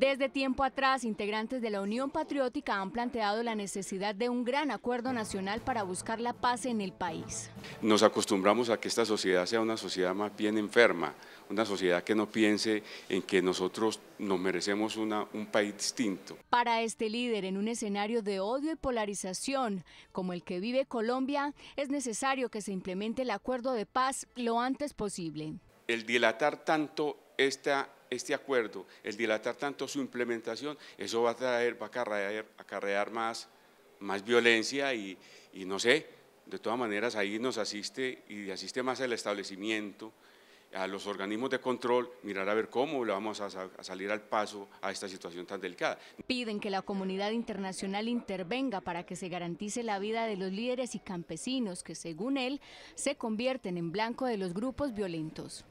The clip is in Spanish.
Desde tiempo atrás, integrantes de la Unión Patriótica han planteado la necesidad de un gran acuerdo nacional para buscar la paz en el país. Nos acostumbramos a que esta sociedad sea una sociedad más bien enferma, una sociedad que no piense en que nosotros nos merecemos una, un país distinto. Para este líder, en un escenario de odio y polarización como el que vive Colombia, es necesario que se implemente el acuerdo de paz lo antes posible. El dilatar tanto este acuerdo, el dilatar tanto su implementación, eso va a traer, va a acarrear, más, más violencia y, no sé, de todas maneras ahí nos asiste y asiste más el establecimiento, a los organismos de control, mirar a ver cómo le vamos a salir al paso a esta situación tan delicada. Piden que la comunidad internacional intervenga para que se garantice la vida de los líderes y campesinos que, según él, se convierten en blanco de los grupos violentos.